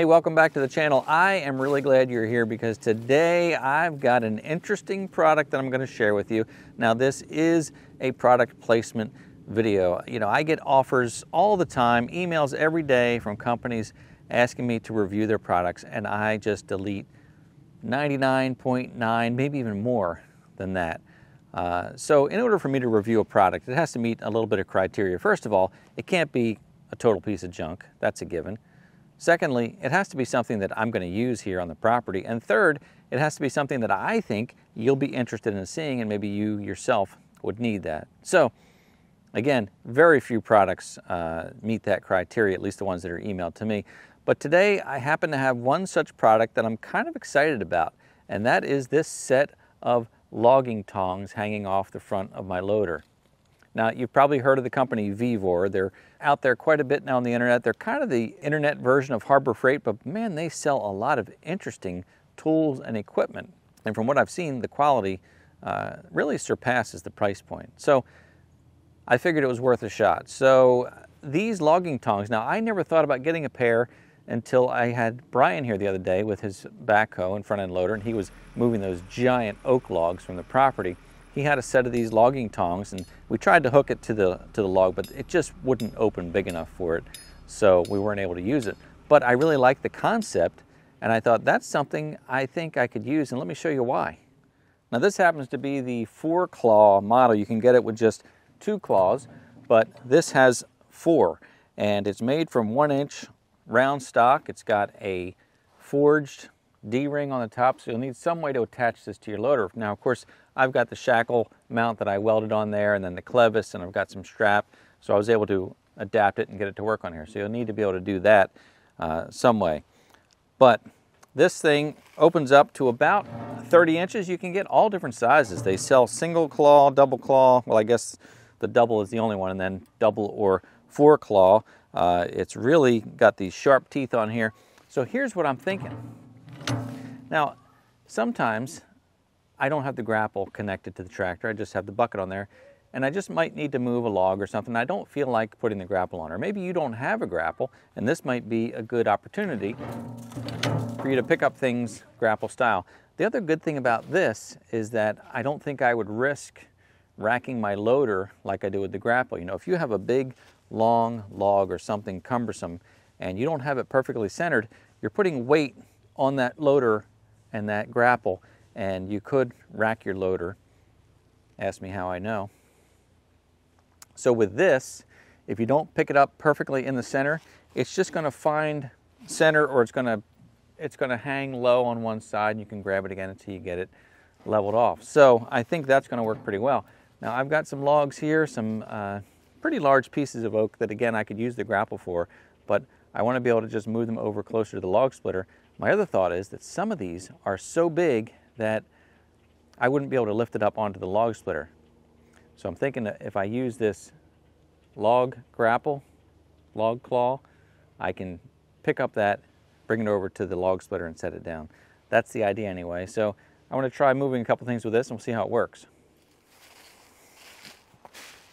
Hey, welcome back to the channel. I am really glad you're here because today I've got an interesting product that I'm going to share with you. Now, this is a product placement video. You know, I get offers all the time, emails every day from companies asking me to review their products, and I just delete 99.9, maybe even more than that. Uh, so in order for me to review a product, it has to meet a little bit of criteria. First of all, it can't be a total piece of junk. That's a given. Secondly, it has to be something that I'm going to use here on the property. And third, it has to be something that I think you'll be interested in seeing and maybe you yourself would need that. So again, very few products uh, meet that criteria, at least the ones that are emailed to me. But today I happen to have one such product that I'm kind of excited about, and that is this set of logging tongs hanging off the front of my loader. Now, you've probably heard of the company Vevor. They're out there quite a bit now on the internet. They're kind of the internet version of Harbor Freight, but man, they sell a lot of interesting tools and equipment. And from what I've seen, the quality uh, really surpasses the price point. So I figured it was worth a shot. So these logging tongs, now I never thought about getting a pair until I had Brian here the other day with his backhoe and front end loader, and he was moving those giant oak logs from the property he had a set of these logging tongs and we tried to hook it to the to the log but it just wouldn't open big enough for it so we weren't able to use it. But I really liked the concept and I thought that's something I think I could use and let me show you why. Now this happens to be the four claw model. You can get it with just two claws but this has four and it's made from one inch round stock. It's got a forged D-ring on the top, so you'll need some way to attach this to your loader. Now, of course, I've got the shackle mount that I welded on there and then the clevis and I've got some strap, so I was able to adapt it and get it to work on here. So you'll need to be able to do that uh, some way. But this thing opens up to about 30 inches. You can get all different sizes. They sell single claw, double claw. Well, I guess the double is the only one, and then double or four claw. Uh, it's really got these sharp teeth on here. So here's what I'm thinking. Now, sometimes I don't have the grapple connected to the tractor. I just have the bucket on there. And I just might need to move a log or something. I don't feel like putting the grapple on. Or maybe you don't have a grapple, and this might be a good opportunity for you to pick up things grapple style. The other good thing about this is that I don't think I would risk racking my loader like I do with the grapple. You know, if you have a big, long log or something cumbersome and you don't have it perfectly centered, you're putting weight on that loader and that grapple and you could rack your loader. Ask me how I know. So with this, if you don't pick it up perfectly in the center, it's just going to find center or it's going to it's going to hang low on one side and you can grab it again until you get it leveled off. So I think that's going to work pretty well. Now I've got some logs here, some uh, pretty large pieces of oak that again I could use the grapple for, but I want to be able to just move them over closer to the log splitter my other thought is that some of these are so big that I wouldn't be able to lift it up onto the log splitter. So I'm thinking that if I use this log grapple, log claw, I can pick up that, bring it over to the log splitter and set it down. That's the idea anyway. So I want to try moving a couple things with this and we'll see how it works.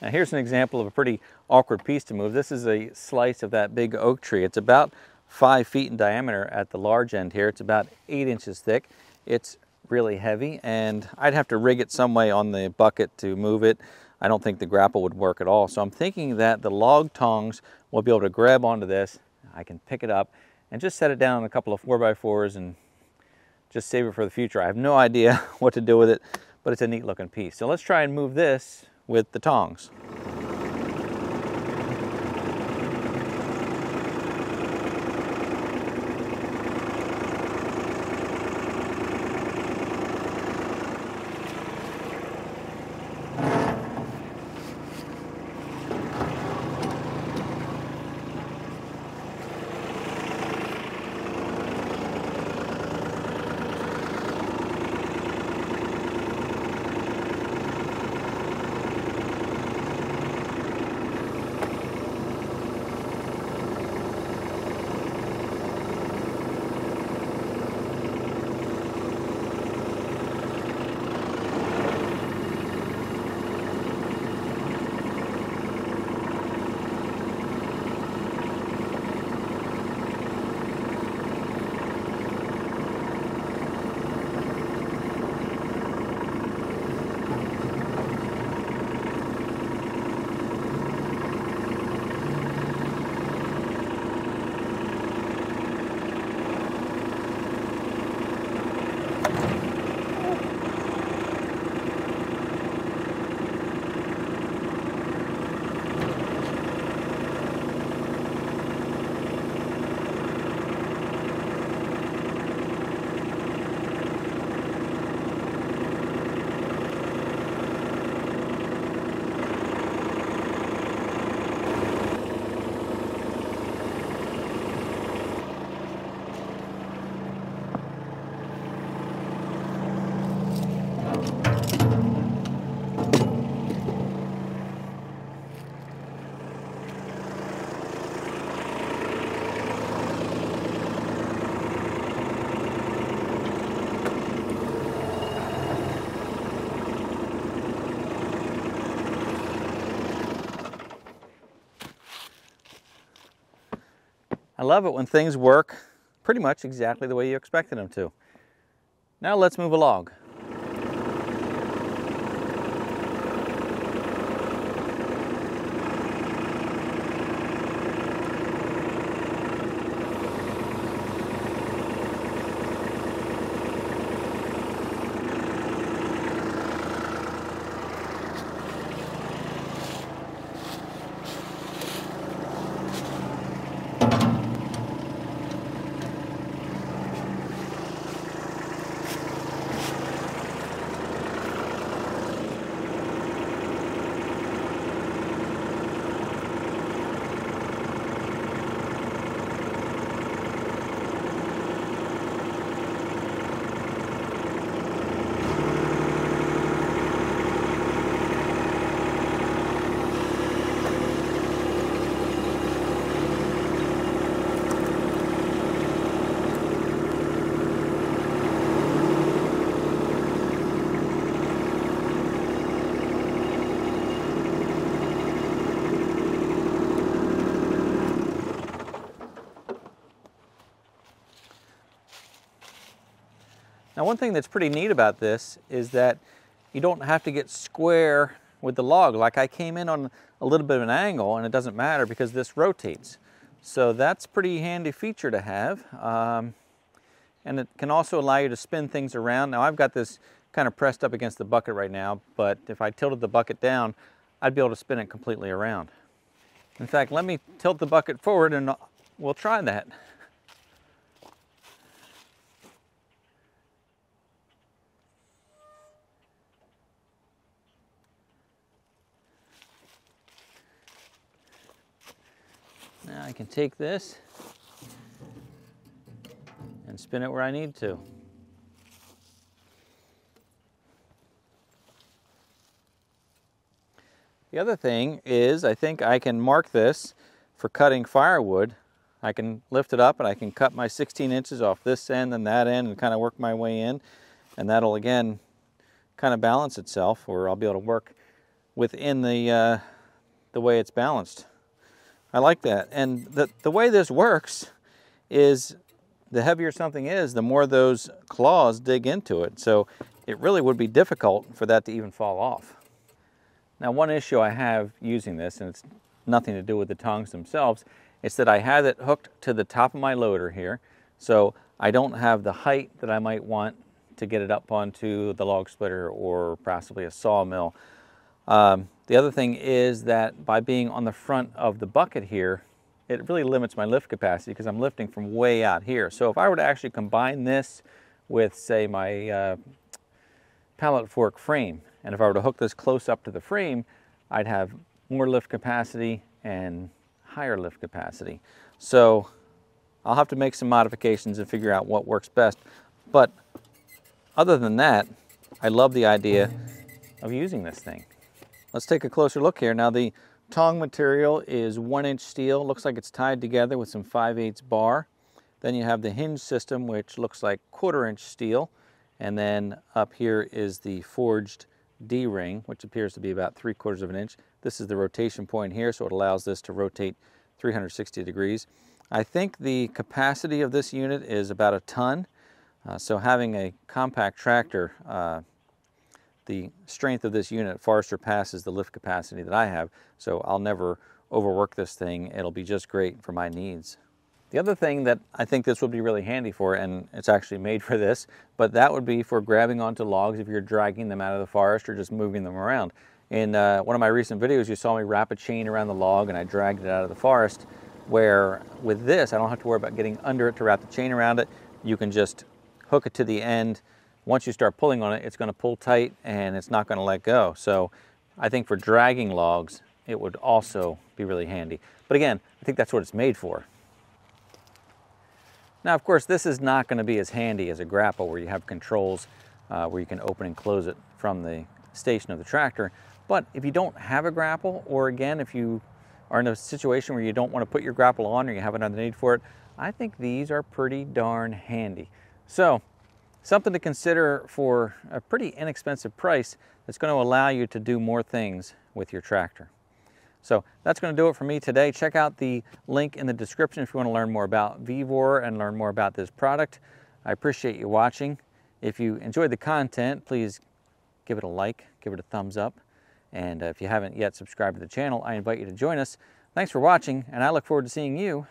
Now here's an example of a pretty awkward piece to move. This is a slice of that big oak tree. It's about five feet in diameter at the large end here. It's about eight inches thick. It's really heavy and I'd have to rig it some way on the bucket to move it. I don't think the grapple would work at all. So I'm thinking that the log tongs will be able to grab onto this. I can pick it up and just set it down on a couple of 4x4s and just save it for the future. I have no idea what to do with it, but it's a neat looking piece. So let's try and move this with the tongs. Love it when things work pretty much exactly the way you expected them to. Now let's move along. Now one thing that's pretty neat about this is that you don't have to get square with the log. Like I came in on a little bit of an angle and it doesn't matter because this rotates. So that's a pretty handy feature to have. Um, and it can also allow you to spin things around. Now I've got this kind of pressed up against the bucket right now, but if I tilted the bucket down, I'd be able to spin it completely around. In fact, let me tilt the bucket forward and we'll try that. Now I can take this and spin it where I need to. The other thing is I think I can mark this for cutting firewood. I can lift it up and I can cut my 16 inches off this end and that end and kind of work my way in. And that'll again kind of balance itself or I'll be able to work within the, uh, the way it's balanced. I like that. And the, the way this works is the heavier something is, the more those claws dig into it. So it really would be difficult for that to even fall off. Now one issue I have using this, and it's nothing to do with the tongs themselves, it's that I have it hooked to the top of my loader here. So I don't have the height that I might want to get it up onto the log splitter or possibly a sawmill. Um, the other thing is that by being on the front of the bucket here, it really limits my lift capacity because I'm lifting from way out here. So if I were to actually combine this with, say, my uh, pallet fork frame, and if I were to hook this close up to the frame, I'd have more lift capacity and higher lift capacity. So I'll have to make some modifications and figure out what works best. But other than that, I love the idea of using this thing. Let's take a closer look here. Now the tong material is one inch steel. Looks like it's tied together with some 5 8 bar. Then you have the hinge system, which looks like quarter inch steel. And then up here is the forged D-ring, which appears to be about three quarters of an inch. This is the rotation point here, so it allows this to rotate 360 degrees. I think the capacity of this unit is about a ton. Uh, so having a compact tractor uh, the strength of this unit far surpasses the lift capacity that I have, so I'll never overwork this thing. It'll be just great for my needs. The other thing that I think this would be really handy for, and it's actually made for this, but that would be for grabbing onto logs if you're dragging them out of the forest or just moving them around. In uh, one of my recent videos, you saw me wrap a chain around the log and I dragged it out of the forest, where with this, I don't have to worry about getting under it to wrap the chain around it. You can just hook it to the end, once you start pulling on it, it's going to pull tight and it's not going to let go. So I think for dragging logs, it would also be really handy. But again, I think that's what it's made for. Now, of course, this is not going to be as handy as a grapple where you have controls uh, where you can open and close it from the station of the tractor. But if you don't have a grapple, or again, if you are in a situation where you don't want to put your grapple on or you have another need for it, I think these are pretty darn handy. So something to consider for a pretty inexpensive price that's going to allow you to do more things with your tractor. So that's going to do it for me today. Check out the link in the description if you want to learn more about VEVOR and learn more about this product. I appreciate you watching. If you enjoyed the content, please give it a like, give it a thumbs up. And uh, if you haven't yet subscribed to the channel, I invite you to join us. Thanks for watching, and I look forward to seeing you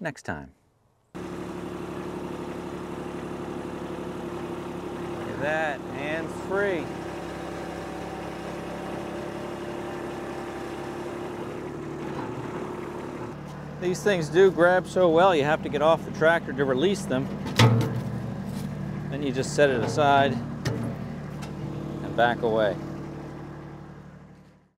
next time. At that, hands-free. These things do grab so well, you have to get off the tractor to release them. Then you just set it aside and back away.